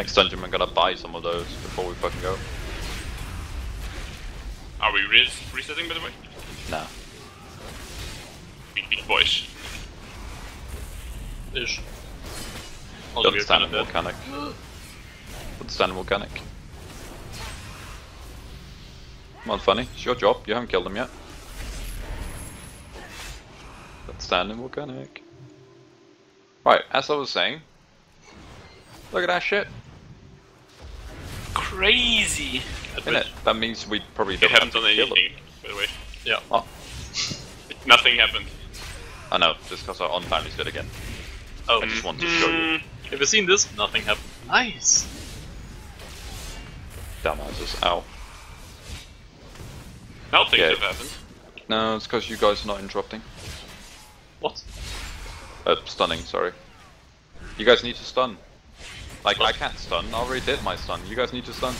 Next dungeon, we're gonna buy some of those before we fucking go. Are we res resetting by the way? Nah. Big big boys. Ish. Don't stand in volcanic. Don't stand in volcanic. Come on, funny. It's your job. You haven't killed him yet. Don't stand in volcanic. Right, as I was saying. Look at that shit. Crazy! Isn't it? That means we probably don't haven't have to done kill him. anything, by the way. Yeah. Oh, Nothing happened. I know, just because I untimely did again. Oh, I just want to show you. Mm, have you seen this? Nothing happened. Nice. Dumbasses. Ow. Now things Yeah. have happened. No, it's because you guys are not interrupting. What? Uh, stunning, sorry. You guys need to stun. Like, What? I can't stun. I already did my stun. You guys need to stun.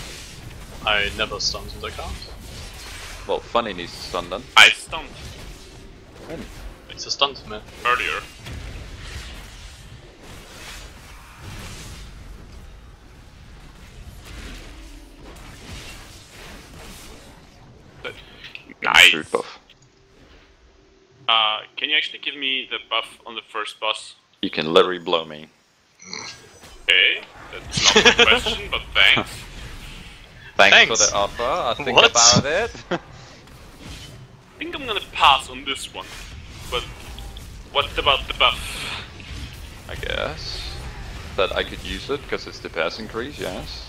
I never stun since I can't. Well, Funny needs to stun then. I stunned When? It's a stunt, man. earlier. But nice. Food buff. Uh, can you actually give me the buff on the first boss? You can literally blow me. Okay, that's not the question, but thanks. Thanks, Thanks. for the offer. I'll think What? about it. I think I'm gonna pass on this one. But what about the buff? I guess. That I could use it because it's the pass increase, yes.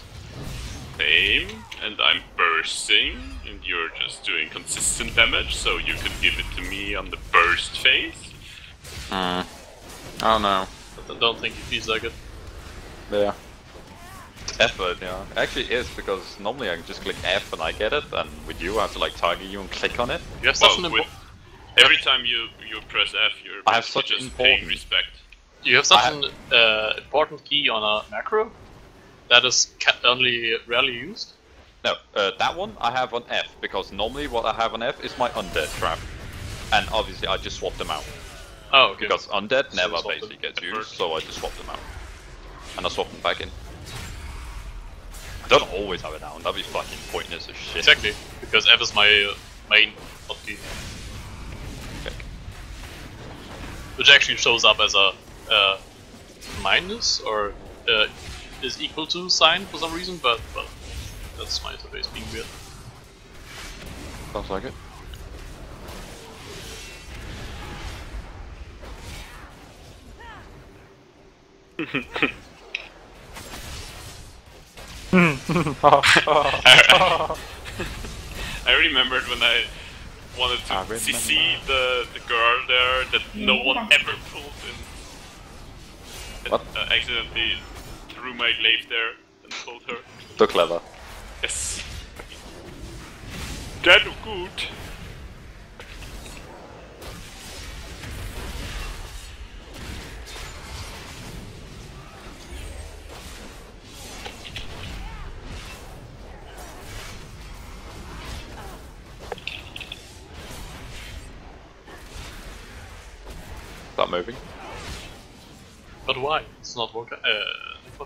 Same, and I'm bursting, and you're just doing consistent damage, so you could give it to me on the burst phase. Hmm. Oh no. But I don't think it feels like it. Yeah. Effort, yeah. Actually it is because normally I can just click F and I get it, and with you I have to like target you and click on it. You have such Well, an with, impo- every time you you press F, you're I have such just paying important- respect. you have such I- an uh, important key on a macro that is only rarely used. No, uh, that one I have on F because normally what I have on F is my undead trap, and obviously I just swap them out Oh, okay. because undead never swap them basically gets used, so I just swap them out, and I swap them back in. I don't always have it down. That'd be fucking pointless as shit. Exactly, because F is my uh, main hotkey, Okay. which actually shows up as a uh, minus or uh, is equal to sign for some reason, but well, that's my interface being weird. Sounds like it. I remembered when I wanted to I. CC the, the girl there that no one ever pulled in. And, What? Uh, accidentally threw my glaive there and pulled her. So clever. Yes. That good. It's not working. Uh.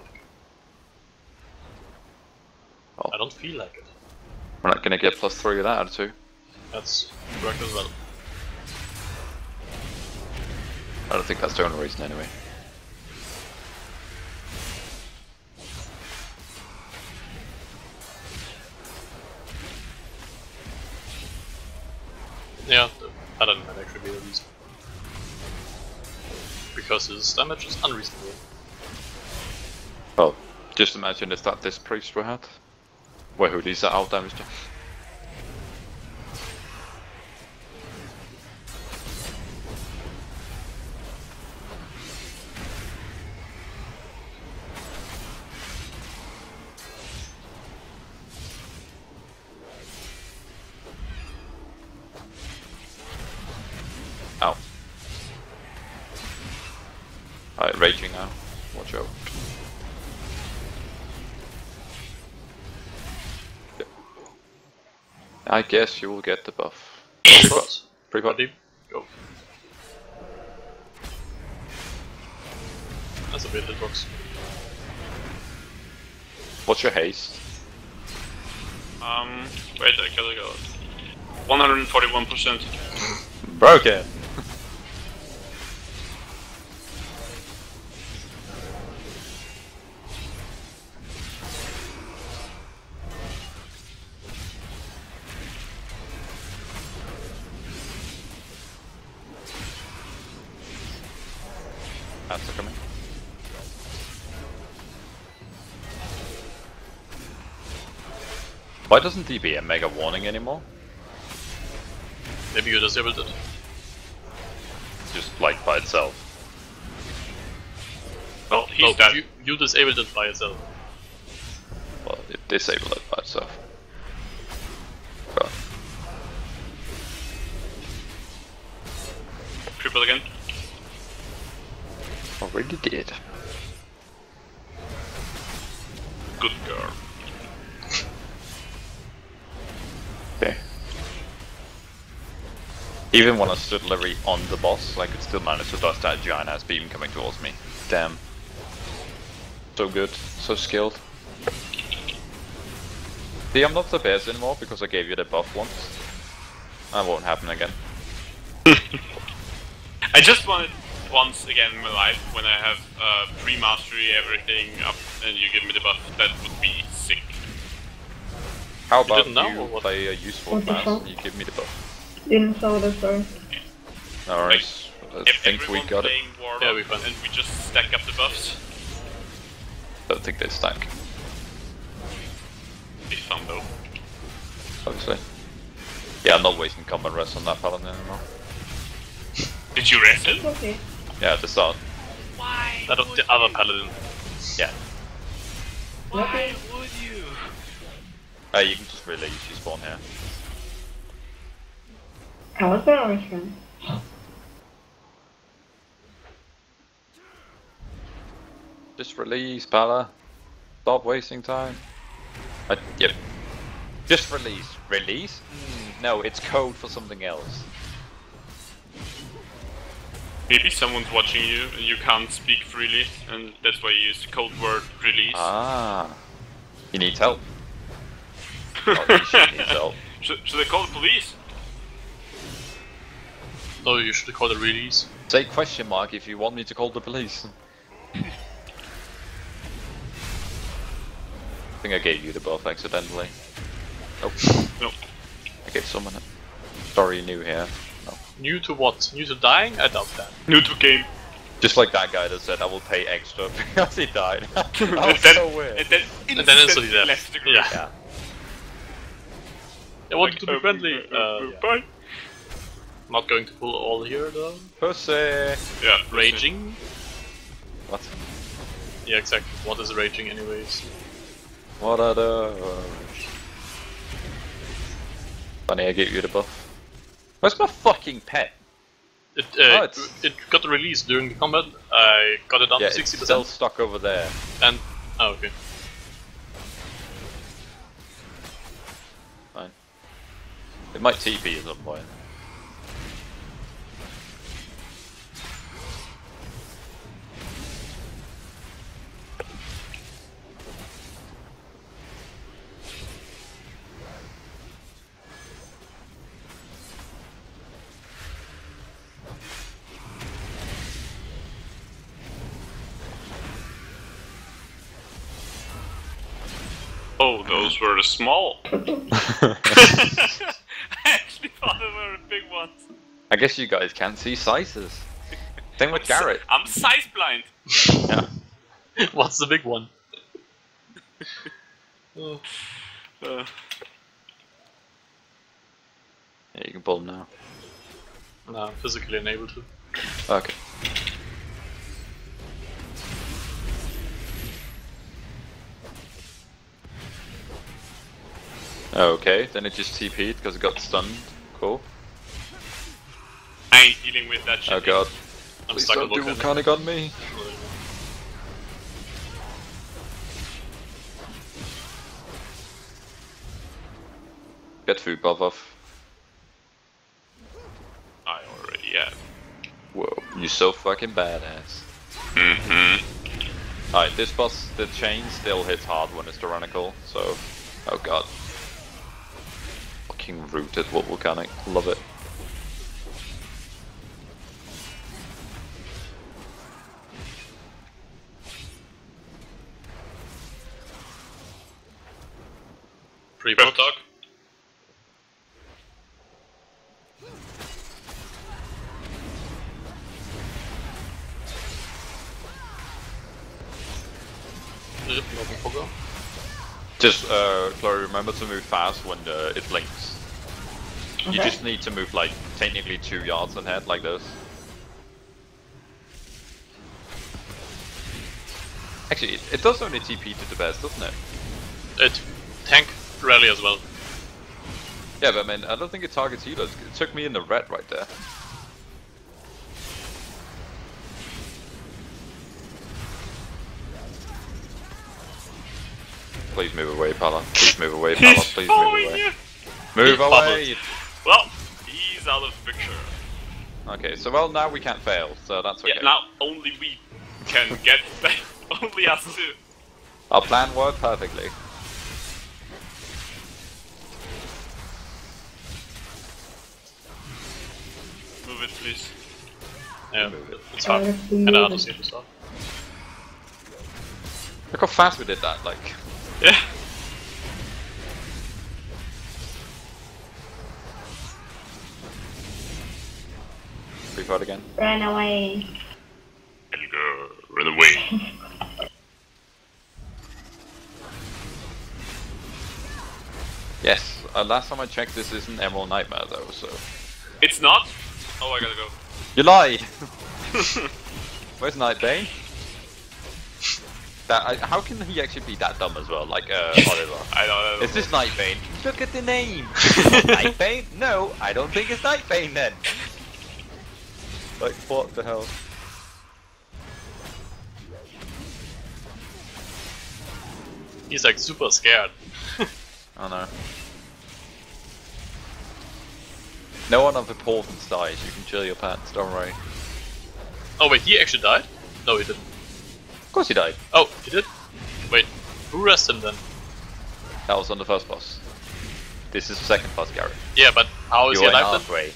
Oh. I don't feel like it. We're not gonna get plus three of that out of two. That's correct as well. I don't think that's the only reason anyway. Yeah, the pattern might actually be the reason. Because his damage is unreasonable. Well, just imagine if that this priest we had. Where who these are out damage to. Ow. Raging now. Watch out. I guess you will get the buff. But, Pre-buff. ready, go. That's a bit hitbox. What's your haste? Um, wait, I gotta go. 141%. Broken! Why doesn't DBM make a warning anymore? Maybe you disabled it. Just like by itself. Well, he's No, dead. you, you disabled it by itself. Well, it disabled it by itself. God. Triple again. Already did. Good girl. Even when I stood literally on the boss, I could still manage to dodge that giant ass beam coming towards me. Damn. So good, so skilled. See, I'm not the best anymore because I gave you the buff once. That won't happen again. I just want it once again in my life when I have uh, pre-mastery everything up and you give me the buff. That would be sick. How about didn't know, you what? play a useful What class and you give me the buff? Didn't saw the story. Alright, I If think we got it. playing Warlock Yeah, we found it. and we just stack up the buffs. don't think they stack, Be fun though. obviously. Yeah, I'm not wasting combat res on that paladin anymore. Did you rest it? Okay. Yeah, at the start. Why? That of the other paladin. Yeah. Why would you? Uh, you can just release, you spawn here. How was that original? Just release, Pala. Stop wasting time. Uh, yep. Just release. Release? Mm, no, it's code for something else. Maybe someone's watching you and you can't speak freely, and that's why you use the code word release. Ah. He needs help. Not he should need help. Should, should I call the police? No, you should call the release. Say question mark if you want me to call the police. I think I gave you the buff accidentally. Nope. No. I gave someone it. Sorry, new here. No. New to what? New to dying? I doubt that. New to game. Just like that guy that said I will pay extra because he died. that and was then, so weird. And then, And then instantly instantly left. Yeah. Yeah. I wanted to be uh, friendly. uh, Uh, uh, yeah. Bye. Not going to pull all here though. Pussy. Yeah. Raging? What? Yeah, exactly. What is raging anyways? What are the? Funny, I gave you the buff. Where's my fucking pet? It Oh, uh, it's- it got released during the combat. I got it down yeah, to it's sixty still stuck over there. and oh okay. Fine. It might TP at some point. I actually thought they were big ones. I guess you guys can't see sizes. Same with I'm si- Garrett. I'm size blind. Yeah. What's the big one? Oh, Uh, Yeah, you can pull him now. no, I'm physically unable to. Okay. Okay, then it just TP'd because it got stunned. Cool. I ain't dealing with that shit. Oh god. I'm Please stuck don't do volcanic. on me. Get food buff off. I already have. Whoa, you're so fucking badass. Mm-hmm. Alright, this boss, the chain still hits hard when it's tyrannical, so. Oh god. Fucking rooted what volcanic. Love it. Pre Prep talk. Just, uh, Chloe, remember to move fast when uh, it blinks. You just need to move like technically two yards ahead, like this. Actually, it, it does only TP to the best, doesn't it? It tank rally as well. Yeah, but I mean, I don't think it targets healers. It took me in the red right there. Please move away, Pala. Please move away, Pala. Please move away. Move away! Well, he's out of the picture. Okay, so well now we can't fail, so that's okay. Yeah, now only we can get back. only us two. Our plan worked perfectly. Move it, please. Yeah, Move it. it's hard. I have to And move I don't see the stuff. Look how fast we did that, like. Yeah. Revote again. Run away. Helga, run away. Yes, uh, last time I checked this isn't Emerald Nightmare though, so. It's not. Oh, I gotta go. You lied! Where's Nightbane? That, I, how can he actually be that dumb as well, like uh, Oliver? I don't know. Is this Nightbane? Look at the name! Nightbane? No, I don't think it's Nightbane then! Like, what the hell? He's like super scared. I know. No one of importance dies, you can chill your pants, don't worry. Oh wait, he actually died? No, he didn't. Of course he died. Oh, he did? Wait, who rested him then? That was on the first boss. This is the second boss, Gary. Yeah, but how is you he are alive then?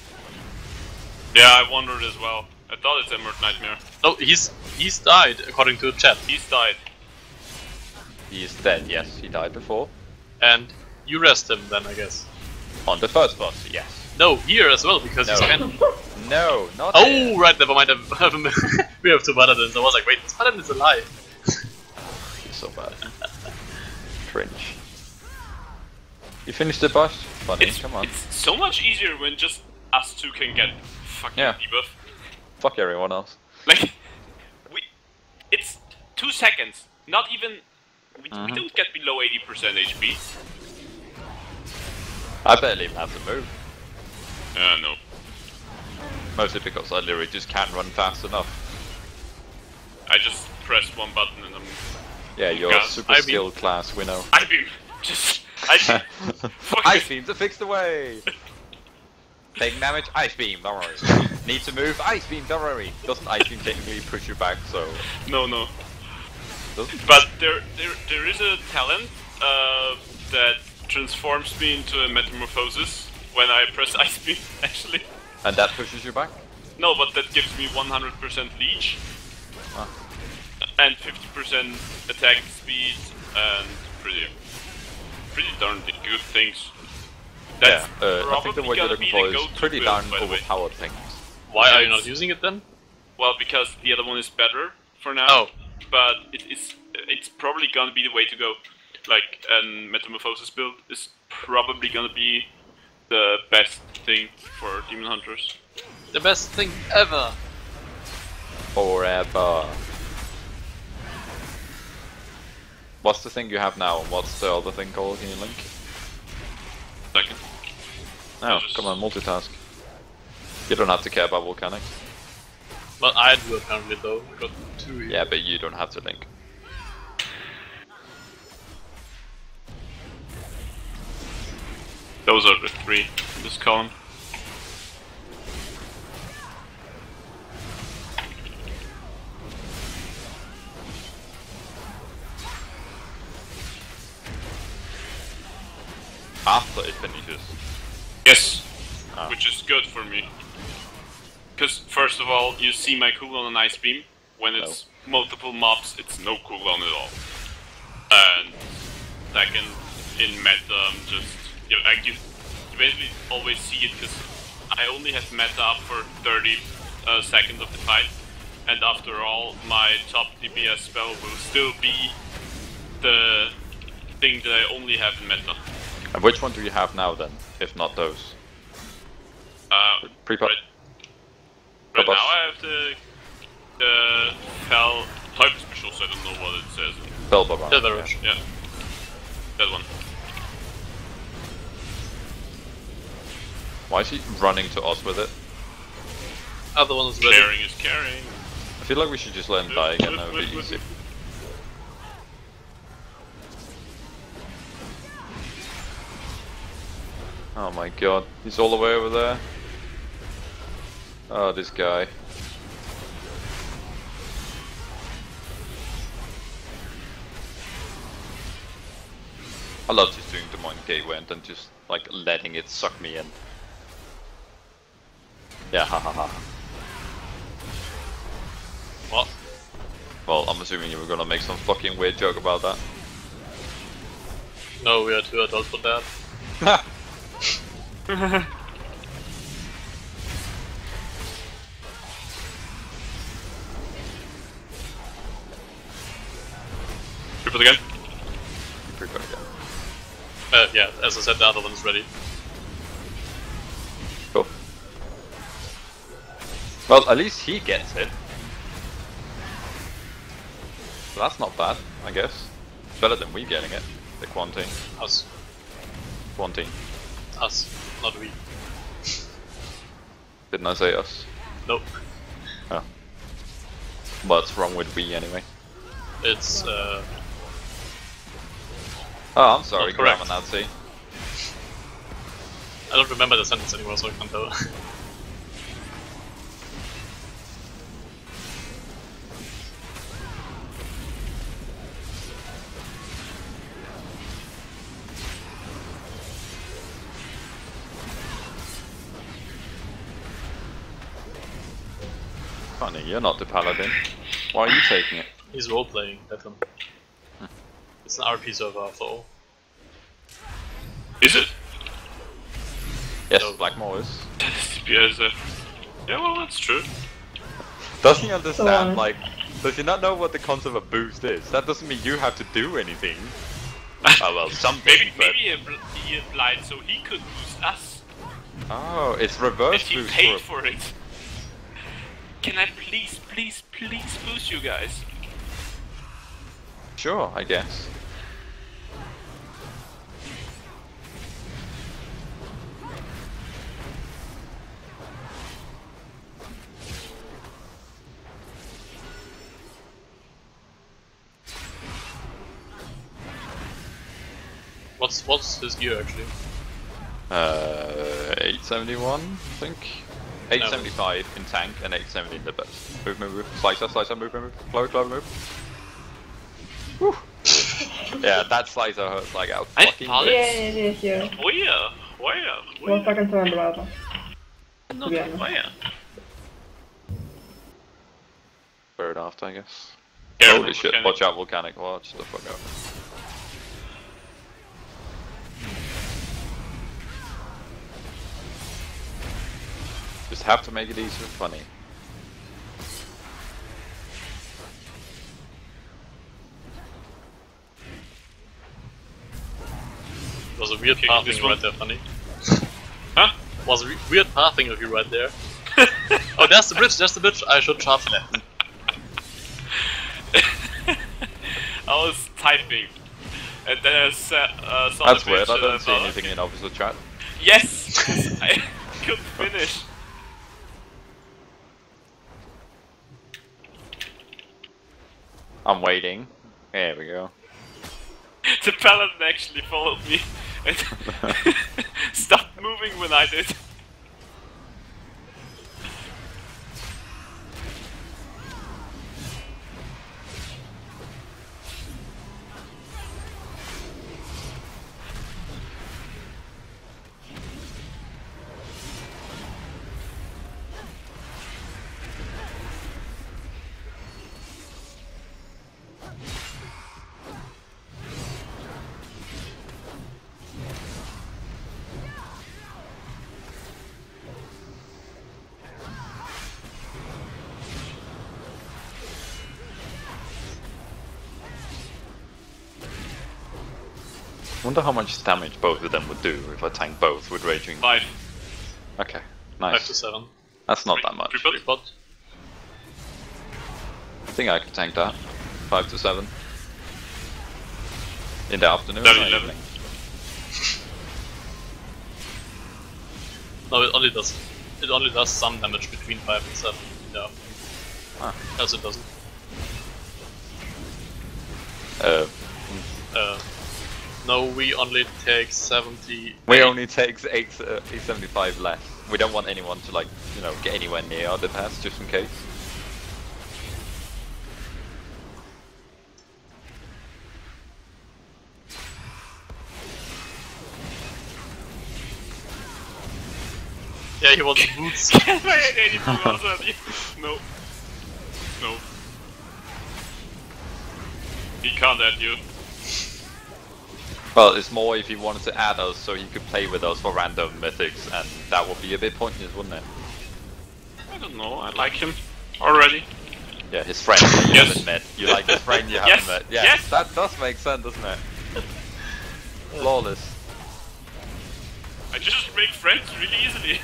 Halfway. Yeah, I wondered as well. I thought it's Emerald Nightmare. No, he's he's died according to the chat. He's died. He is dead, yes, he died before. And you rest him then, I guess. On the first boss, yes. No, here as well because he's No. can. No, not Oh there. right, never mind. I've- we have two paladins. I was like, wait, this paladin is alive. He's so bad. Cringe. You finished the boss? Funny, It's, come on. it's so much easier when just us two can get fucking Yeah. debuff. Fuck everyone else. Like, we, it's two seconds. Not even. We, we Mhm. don't get below 80% HP. I barely even have to move. Uh, no. Mostly because I literally just can't run fast enough. I just press one button and I'm. Yeah, you're a super I skilled class, we know. Eye Beam. Just. I Ice it. beam to fix the way! Taking damage, Eye Beam, don't worry. Need to move, Eye Beam, don't worry. Doesn't Eye Beam technically push you back, so No, no. doesn't But there, there, there is a talent uh, that transforms me into a metamorphosis when I press Eye Beam. Actually, and that pushes you back? no, but that gives me 100% leech Ah. and 50% attack speed and pretty, pretty darn good things. That's yeah, uh, I think the probably word you're looking for is pretty build, darn by the way. overpowered things. Why are you not using it then? Well, because the other one is better for now. Oh. But it is it's probably gonna be the way to go. Like an metamorphosis build is probably gonna be the best thing for demon hunters. The best thing ever. Forever. What's the thing you have now, and what's the other thing called? Can you link? Second. Oh, come on, multitask. You don't have to care about volcanics. But I do apparently though. I got two. Yeah, but you don't have to link. Those are the three. This column. After it finishes. Yes, Ah. which is good for me. Because first of all, you see my cooldown on Eye Beam. When it's multiple mobs, it's no cooldown at all. And second, in meta, I'm just you know, like you, you basically always see it because I only have meta up for 30 uh, seconds of the fight, and after all, my top DPS spell will still be the thing that I only have in meta. And which one do you have now then, if not those? Uh, Pre-pop. right, right now I have the uh, Fel type special, so I don't know what it says. Bell Barbarian. Yeah, there is. Yeah, that one. Why is he running to us with it? Other one is ready. Caring is caring. I feel like we should just let him die again, that would be easy. Oh my god, he's all the way over there. Oh, this guy. I love just doing Demon Gateway and then just like letting it suck me in. Yeah, ha ha ha. What? Well, I'm assuming you were gonna make some fucking weird joke about that. No, we are too adult for that. Again. Pretty good, yeah. Uh, yeah, as I said, the other one's ready. Cool. Well, at least he gets it. So that's not bad, I guess. Better than we getting it. The Quantine. Us. Quantine. Us. Not we. Didn't I say us? Nope. Oh. What's wrong with we anyway? It's, uh, Oh, I'm sorry, grammar Nazi. I don't remember the sentence anymore, so I can't tell. you're not the paladin. Why are you taking it? He's role playing, let him. It's an RP server after all. Is it? Yes, No. Blackmoore is. Yes. Uh, yeah, well, that's true. Doesn't he understand, like, does he not know what the concept of a boost is? That doesn't mean you have to do anything. oh well, something, Maybe but... maybe he apl- he applied so he could boost us, Oh, it's and reverse he boost paid for... for it. Can I please, please, please boost you guys? Sure, I guess. What's what's his gear actually? Uh, 871, I think. 875 in tank and 870 in the best. Move, move, move. Slicer, slicer, move, move, move. Clover, clover, move. Whew. yeah, that slicer hurts like out I fucking thought wits. Yeah, it is, yeah. Where? Where? One Where? second to remember that. Not Yeah. where? Bird after, I guess. Yeah, Holy shit, volcanic. watch out, volcanic. Watch the fuck out. Just have to make it easy and funny. was a weird Okay, pathing this you one. right there, funny. Huh? Was a re- weird pathing of you right there. oh, there's the bridge, there's the bridge. I should charge that. I was typing, and then I sa- uh, saw That's the weird, I don't see thought, anything in officer chat. Yes, I couldn't finish. I'm waiting. There we go. The paladin actually followed me and stopped moving when I did. I wonder how much damage both of them would do if I tank both with Raging. Five. Okay, nice. Five to seven. That's not that much. Three pot. I think I could tank that. Five to seven. In the afternoon. Seven, or eleven. evening? No, it only does. It only does some damage between five and seven. Yeah. Ah. Else it doesn't. Uh, Uh, no, we only take 70. we only take eight, uh, 875 less. We don't want anyone to like, you know, get anywhere near the pass just in case. Yeah, he wants boots. Can I hit anything else at? No. No. He can't add you. Well, it's more if he wanted to add us so he could play with us for random mythics, and that would be a bit pointless, wouldn't it? I don't know, I like him already. Yeah, his friend that you Yes. haven't met. You like his friend you Yes. haven't met. Yeah, Yes. that does make sense, doesn't it? Flawless. I just make friends really easily.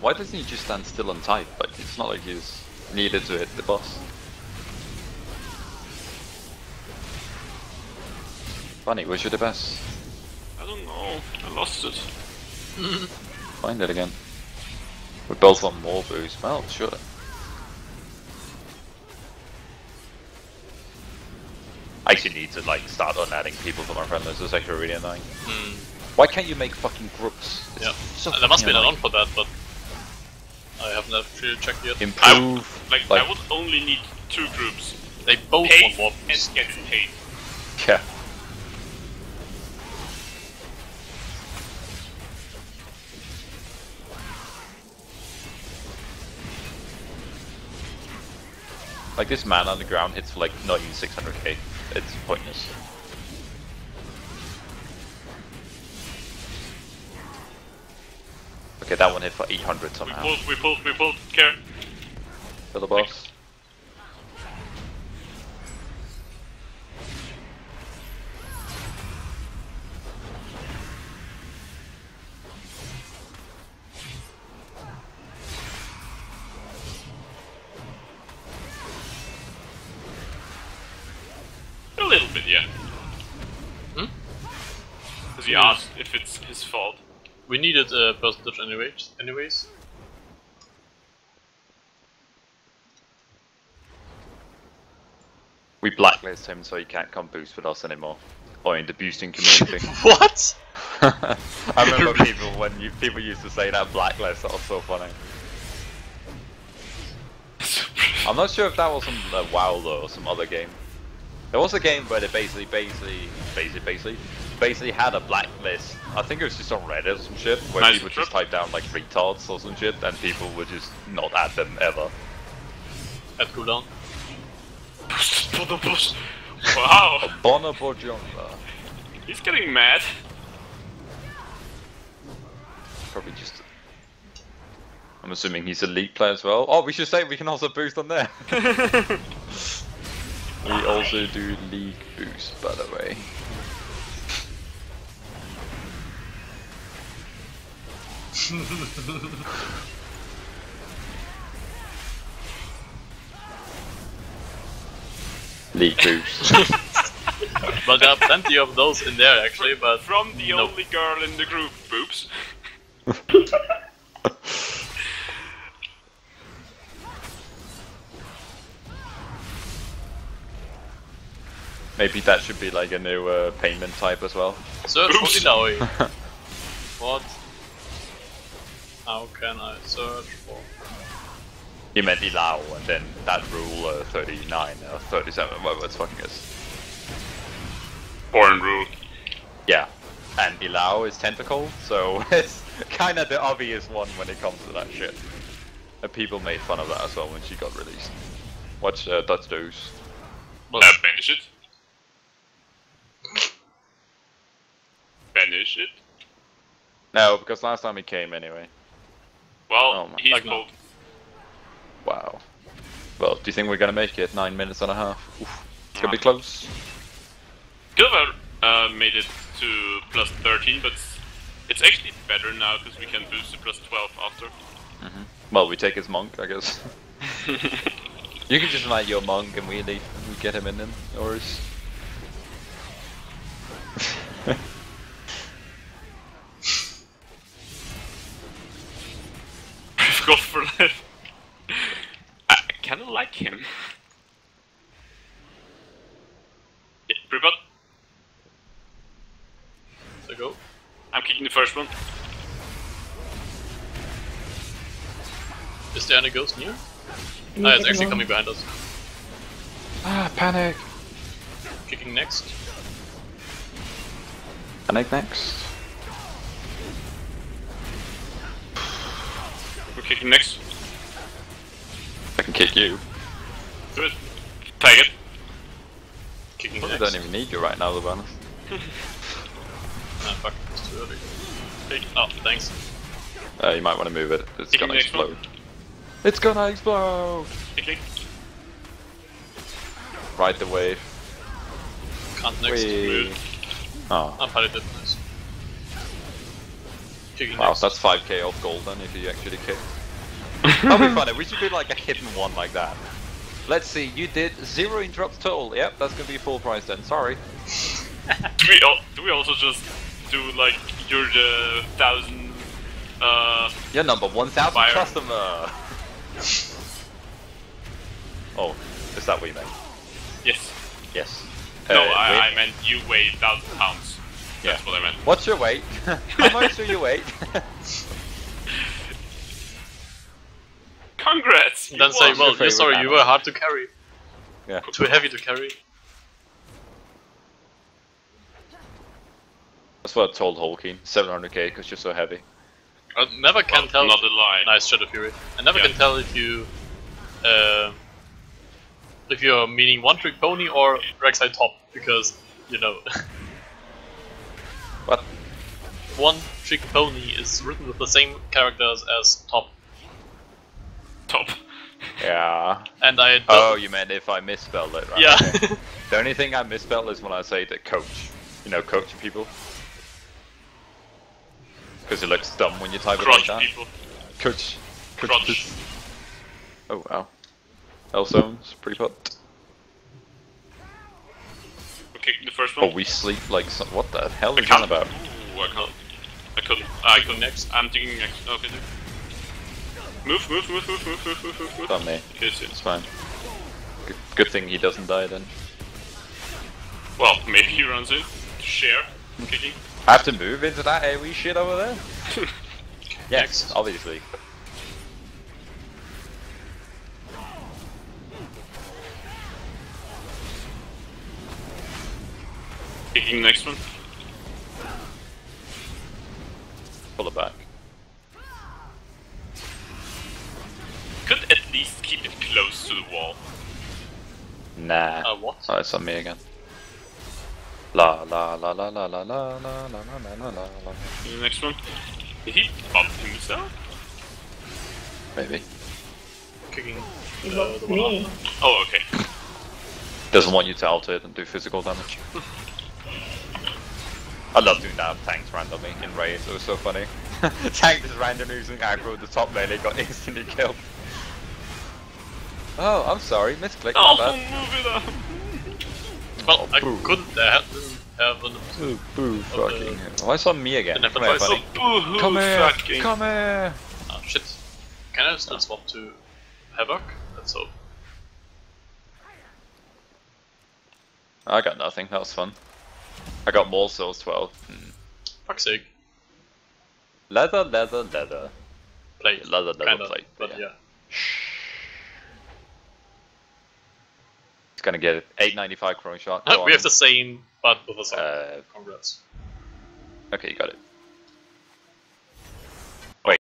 Why doesn't he just stand still on type? Like, it's not like he's needed to hit the boss. Funny, wish you the best. I don't know, I lost it. Find it again. We both want more boost. Well, sure. I actually need to like start unadding people for my friend list. It's actually really annoying. Hmm. Why can't you make fucking groups? It's Yeah. so there must be fucking an annoying. add-on for that, but I haven't checked yet. Improve. Like, like I would only need two groups. They both Paid want more and get paid. yeah. Like this man on the ground hits for like not even 600k. It's pointless. Okay, that one hit for 800 We somehow. pulled, we pulled, we pulled. Care. For the boss. Needed a percentage anyways. anyways. We blacklist him so he can't come boost with us anymore. Or in the boosting community. what? I remember people when you, people used to say that blacklist. That was so funny. I'm not sure if that was from uh, WoW though, or some other game. There was a game where they basically, basically, basically, basically, basically had a blacklist. I think it was just on Reddit or some shit, where Nice people trip. just type down like retards or some shit, and people would just not add them ever. At cooldown. For the bush. Wow, Bonner Bojonga. he's getting mad. Probably just. I'm assuming he's a league player as well. Oh, we should say we can also boost on there. we also do league boost, by the way. league boost. But there are plenty of those in there actually, but From the no. only girl in the group, boobs. Maybe that should be like a new uh, payment type as well. Search for Oops. Illaoi. what? How can I search for? He meant Illaoi, and then that rule uh, 39 or 37, whatever it's fucking is. Foreign rule. Yeah, and Illaoi is tentacle, so it's kind of the obvious one when it comes to that shit. And people made fun of that as well when she got released. Watch uh, Dutch Deuce. Well, Uh, banish it. Banish it. No, because last time he came anyway. Well, Oh my- he's Like now. pulled. Wow. Well, do you think we're gonna make it? Nine minutes and a half. Oof. It's gonna be close. Could have uh, made it to plus 13, but it's- it's actually better now because we can boost to plus 12 after. Well, we take his monk, I guess. you can just knight your monk and we leave. We get him in then, or is. Go for that. I kind of like him. Yeah, Pripot, So go. I'm kicking the first one. Is there any ghost near? You Ah, it's actually coming behind us. Ah, panic! Kicking next. Panic next. Kicking next. I can kick you. It. Tag it. Kicking Probably next. don't even need you right now, honest. Ah, fuck, it's too early. Hey, oh, thanks. Uh, you might want to move it. It's Kicking gonna explode. It's gonna explode! Kicking. Ride the wave. Can't next. Whee. Oh, Ah, parried it, nice. Kicking wow, next. that's 5k off gold then if you actually kick. That'd be funny. We should do like a hidden one like that. Let's see. You did zero interrupts total. Yep, that's gonna be full price then. Sorry. Do we, al- do we also just do like you're the thousand uh Your number 1000 Fire. customer. oh, is that what you meant? yes. Yes. No, Uh, I. I meant you weigh thousand pounds. That's Yeah. what I meant. What's your weight? How much do you weight? Congrats! And you then say, well, you're sorry, favorite you were hard to carry. yeah. Too heavy to carry. That's what I told Holkeen. 700k because you're so heavy. I never can Well, tell. Not a lie. Nice Shadow Fury. I never Yeah. can tell if you, uh, if you're meaning one trick pony or Rek'Sai top because you know What? one trick pony is written with the same characters as top, Top. Yeah. and I. Oh, you meant if I misspelled it, right? yeah. okay. The only thing I misspelled is when I say the coach. You know, coaching people. Because it looks dumb when you type it like that. people. Coach. Coach. This- Oh wow. L zones, pretty put. We're kicking the first one. Oh, we sleep like some. What the hell I is that about? Ooh, I can't. I couldn't. I couldn't. next. I'm thinking next. Okay. dude. Move, move, move, move, move, move, move, move. On me. It's fine. Good, good thing he doesn't die then. Well, maybe he runs in. Share. Kicking. I have to move into that AoE shit over there? yes, Next. obviously. Kicking next one. Oh, it's on me again. La la la la la la la la la la la la la la. The next one. Did he bump himself? Maybe. Kicking. Uh, the one me. after. Oh, okay. Doesn't want you to alter it and do physical damage. I love doing that on tanks randomly in raids, it was so funny. Tank just randomly using aggro, at the top melee got instantly killed. Oh, I'm sorry, misclicked. Oh, my move it up! Well, I boo. couldn't uh, have, an. Boo, boo, Oh, fucking. Why saw me again? Come here, buddy. Boo-hoo, Come here, fucking. come here. Ah, shit. Can I still swap to Havoc? Let's hope. I got nothing, that was fun. I got more souls 12. Hmm. Fuck's sake. Leather, leather, leather. Play. Leather, leather Kinda, plate. But yeah. yeah. It's gonna get 895 chrome shot. We on have the same, but with a. Uh, Congrats. okay, you got it.